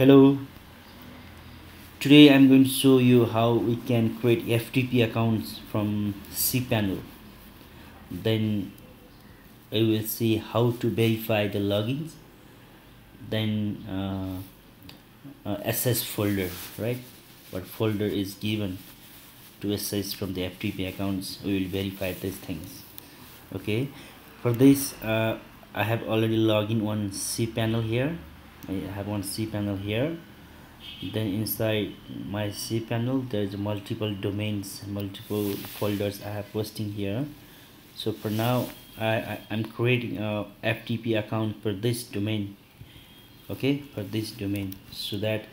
hello. Today I'm going to show you how we can create FTP accounts from cPanel. Then we will see how to verify the logins. Then uh, uh, access folder right? What folder is given to access from the FTP accounts. We will verify these things. Okay? For this uh, I have already logged in on cPanel here I have one cPanel here. Then inside my cPanel there's multiple domains multiple folders I have posting here. So for now I, I am creating a FTP account for this domain okay? For this domain so that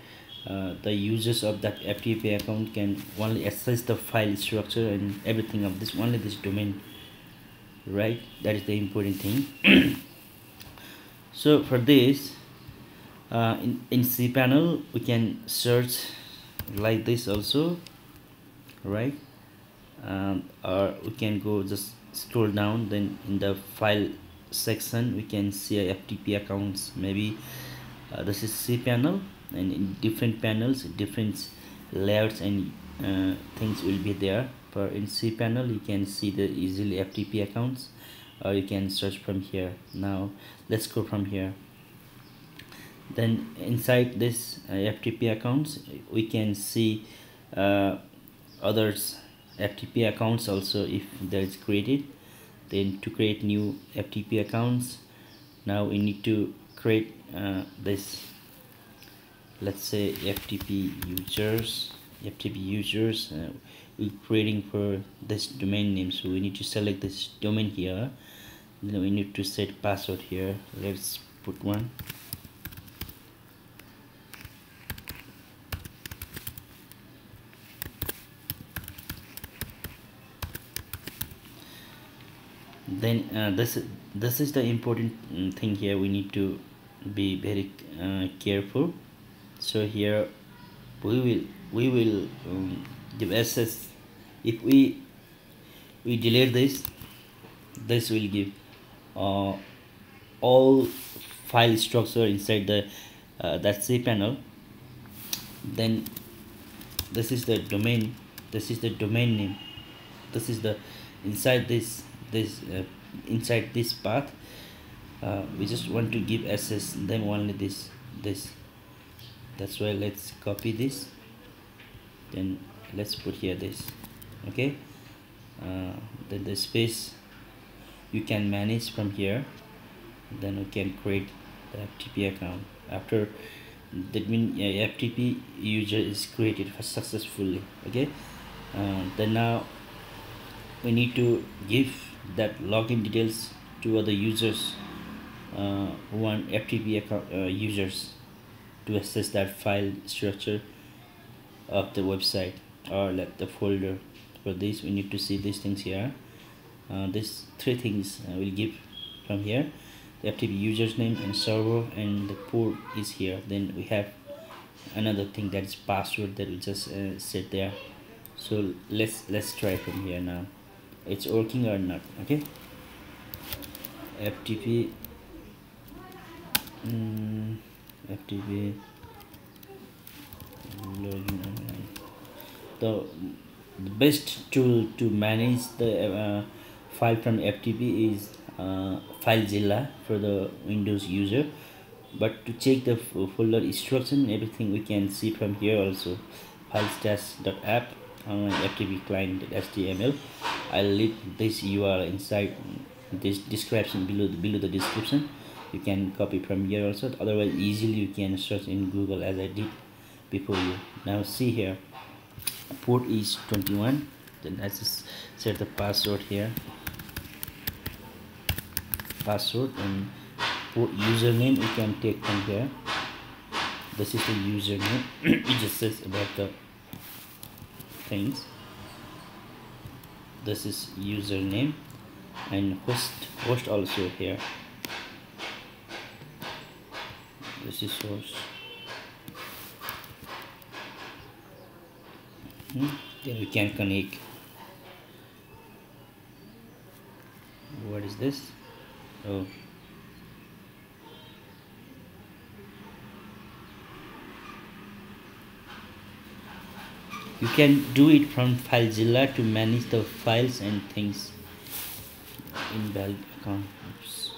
uh, the users of that FTP account can only access the file structure and everything of this only this domain right? That is the important thing. So for this uh, in, in cPanel we can search like this also right? Um, or we can go just scroll down then in the file section we can see FTP accounts. Maybe uh, this is cPanel and in different panels different layouts and uh, things will be there. For in cPanel you can see the easily FTP accounts or you can search from here. Now let's go from here then inside this uh, FTP accounts we can see uh, others FTP accounts also if there is created. Then to create new FTP accounts now we need to create uh, this let's say FTP users FTP users uh, we're creating for this domain name. So we need to select this domain here. Then we need to set password here. Let's put one then uh, this this is the important mm, thing here. We need to be very uh, careful. So here we will we will um, give access. If we we delete this this will give uh, all file structure inside the uh, that panel. then this is the domain this is the domain name. This is the inside this this uh, inside this path uh, we just want to give access then only this this. That's why let's copy this then let's put here this okay? Uh, then the space you can manage from here then we can create the FTP account. After that mean uh, FTP user is created successfully okay? Uh, then now we need to give that login details to other users uh, who want FTP account uh, users to access that file structure of the website or let the folder. For this we need to see these things here. Uh, these three things uh, will give from here. The FTP users name and server and the port is here. Then we have another thing that is password that will just uh, sit there. So let's let's try from here now it's working or not okay? Ftp mm, ftp the, the best tool to manage the uh, file from ftp is uh, filezilla for the windows user. But to check the folder instruction everything we can see from here also. Filestash.app on FTP client HTML. I'll leave this URL inside this description below the, below the description. You can copy from here also. Otherwise, easily you can search in Google as I did before you. Now see here, port is 21. Then let's just set the password here. Password and port username you can take from here. This is the username. it just says about the things this is username. And host host also here. This is host. Hmm. then we can connect. What is this? Oh you can do it from FileZilla to manage the files and things in valid account. Oops.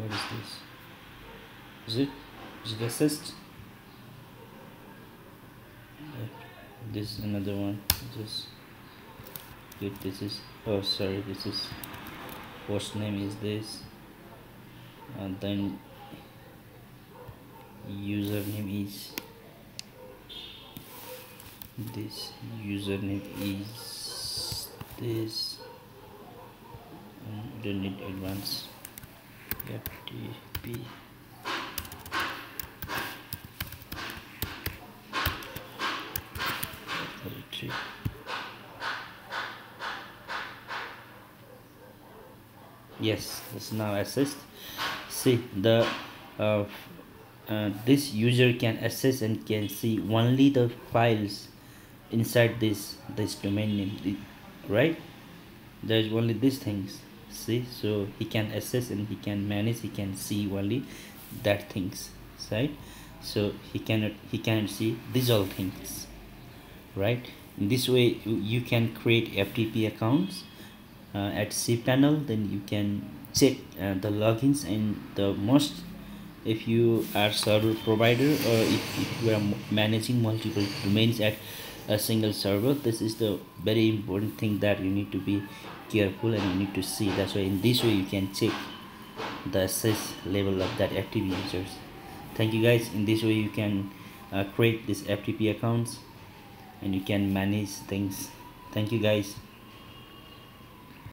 what is this? Is it is it assist uh, this is another one. Just good this is oh sorry this is host name is this? And then username is this username is this. And don't need advanced ftp yes it's now assist. See the uh, uh, this user can access and can see only the files inside this this domain name right? There's only these things see? So he can access and he can manage he can see only that things right? So he cannot he cannot see these all things right? In this way you can create ftp accounts uh, at cpanel then you can check uh, the logins and the most if you are server provider or if, if you are managing multiple domains at a single server this is the very important thing that you need to be careful and you need to see. That's why in this way you can check the access level of that FTP users. Thank you guys. In this way you can uh, create this FTP accounts and you can manage things. Thank you guys